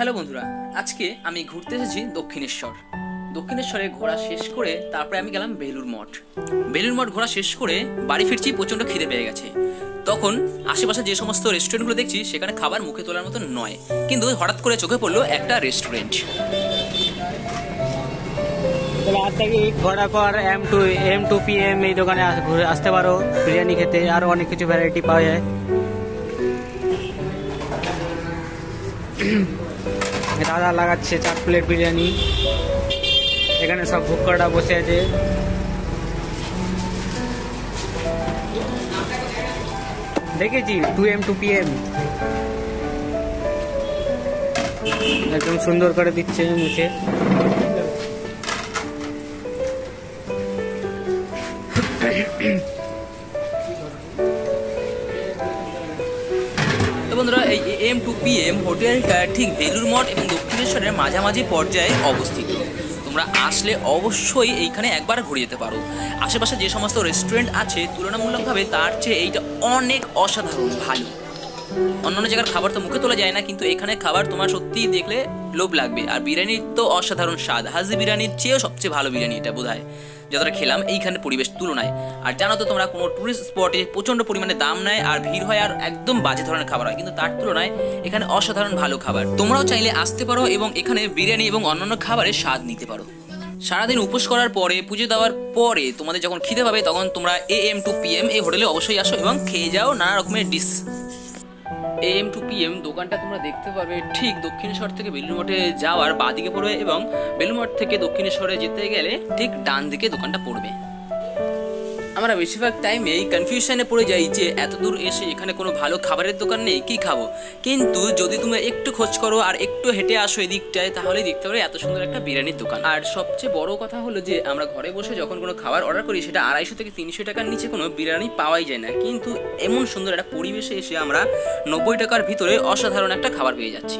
Hello বন্ধুরা, আজকে আমি ঘুরতে এসেছি দক্ষিণেশ্বর। দক্ষিণেশ্বরে ঘোরা শেষ করে তারপরে আমি গেলাম বেলুর মঠ। বেলুর মঠ ঘোরা শেষ করে বাড়ি ফিরছি, প্রচণ্ড খিদে পেয়ে গেছে। তখন আশেপাশে যে সমস্ত রেস্টুরেন্টগুলো দেখছি, সেখানে খাবার মুখে তোলার মতো নয়। কিন্তু হঠাৎ করে চোখে পড়ল একটা রেস্টুরেন্ট তাহলে থেকে ঘোরার পর M to M to P M এই দোকানে ঘুরে আসতে পারো, বিরিয়ানি খেতে, আরও অনেক কিছু ভ্যারাইটি পাওয়া যায়। দাদা লাগাচ্ছে চার প্লেট বিরিয়ানি। এখানে সব ভুক্কড়া বসে আছে। দেখেছি to M to P M একদম সুন্দর করে দিচ্ছে তো এই এম টু পি এম হোটেলটা ঠিক বেলুর মঠ এবং দক্ষিণেশ্বরের মাঝামাঝি পর্যায়ে অবস্থিত। তোমরা আসলে অবশ্যই এইখানে একবার ঘুরে যেতে পারো। আশেপাশে যে সমস্ত রেস্টুরেন্ট আছে, তুলনামূলকভাবে তার চেয়ে এইটা অনেক অসাধারণ, ভালো। অন্যান্য জায়গার খাবার তো মুখে তোলা যায় না, কিন্তু এখানে খাবার তোমার সত্যিই দেখলে লোভ লাগবে। আর বিরিয়ানির তো অসাধারণ স্বাদ। হাজি বিরিয়ানির চেয়েও সবচেয়ে ভালো বিরিয়ানি এটা বোধ হয় যতটা খেলাম এইখানে পরিবেশ তুলনায়। আর জানো তো তোমরা, কোনো ট্যুরিস্ট স্পটে প্রচণ্ড পরিমাণে দাম নেয় আর ভিড় হয় আর একদম বাজে ধরনের খাবার হয়। কিন্তু তার তুলনায় এখানে অসাধারণ ভালো খাবার। তোমরাও চাইলে আসতে পারো এবং এখানে বিরিয়ানি এবং অন্যান্য খাবারের স্বাদ নিতে পারো। সারাদিন উপোস করার পরে, পুজো দেওয়ার পরে তোমাদের যখন খিদে পাবে, তখন তোমরা A M to P M এই হোটেলে অবশ্যই আসো এবং খেয়ে যাও নানা রকমের dish M to P M দোকানটা তোমরা দেখতে পাবে ঠিক দক্ষিণেশ্বর থেকে বেলুন মঠে যাওয়ার বাঁদিকে পড়বে এবং বেলুন মঠ থেকে দক্ষিণেশ্বরে যেতে গেলে ঠিক ডান দিকে দোকানটা পড়বে। আমরা বেশিরভাগ টাইমে এই কনফিউশনে পড়ে যাই যে এত দূর এসে এখানে কোনো ভালো খাবারের দোকান নেই, কি খাব? কিন্তু যদি তুমি একটু খোঁজ করো আর একটু হেঁটে আসো এদিকটায় তাহলে দেখতে পাবে এত সুন্দর একটা বিরিয়ানির দোকান। আর সবচেয়ে বড় কথা হলো যে আমরা ঘরে বসে যখন কোনো খাবার অর্ডার করি, সেটা আড়াইশো থেকে তিনশো টাকার নিচে কোনো বিরিয়ানি পাওয়াই যায় না। কিন্তু এমন সুন্দর একটা পরিবেশে এসে আমরা নব্বই টাকার ভিতরে অসাধারণ একটা খাবার পেয়ে যাচ্ছি।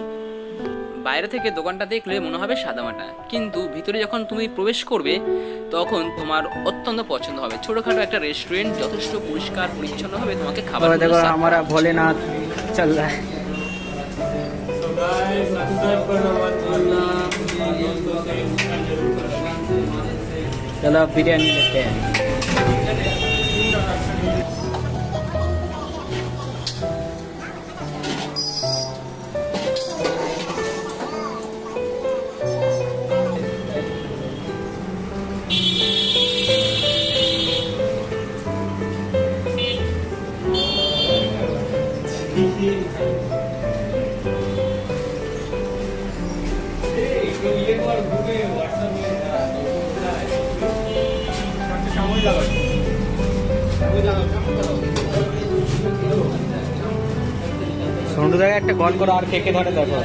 বাইরে থেকে দোকানটা দেখলে মনে হবে সাদামাটা কিন্তু ভিতরে যখন তুমি প্রবেশ করবে তখন তোমার অত্যন্ত পছন্দ হবে ছোটখাটো একটা রেস্টুরেন্ট যথেষ্ট পরিষ্কার পরিচ্ছন্ন হবে তোমাকে খাবার और देखो हमारा भोलेनाथ चल रहा है चलो अब बिरयानी लेते हैं সন্টু জায়গায় একটা গল করে আর কে ধরে দেখো।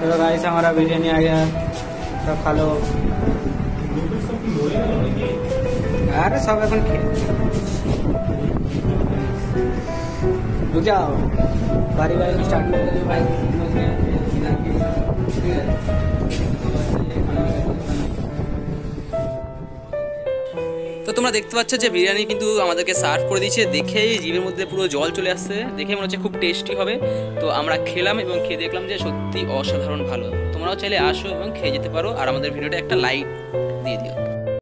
चलो गाइस हमारा बिरयानी आ गया सब खा लो अरे सब এখন খেয়ে रुक जाओ बारी बारी स्टार्ट তো তোমরা দেখতে পাচ্ছ যে বিরিয়ানি কিন্তু আমাদেরকে সার্ভ করে দিয়েছে। দেখেই জিভের মধ্যে পুরো জল চলে আসছে। দেখে মনে হচ্ছে খুব টেস্টি হবে। তো আমরা খেলাম এবং খেয়ে দেখলাম যে সত্যি অসাধারণ ভালো। তোমরাও চাইলে আসো এবং খেয়ে যেতে পারো। আর আমাদের ভিডিওটা একটা লাইক দিয়ে দিও।